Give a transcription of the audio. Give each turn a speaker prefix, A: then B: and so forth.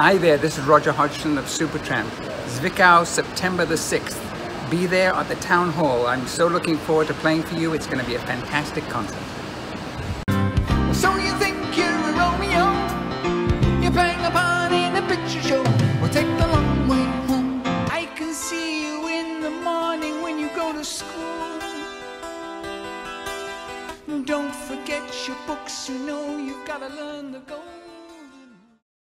A: Hi there, this is Roger Hodgson of Supertramp. Zwickau, September the 6th. Be there at the town hall. I'm so looking forward to playing for you. It's going to be a fantastic concert.
B: So you think you're a Romeo? You're playing a part in a picture show. We'll take the long way home. I can see you in the morning when you go to school. Don't forget your books, you know you've got to learn the goal.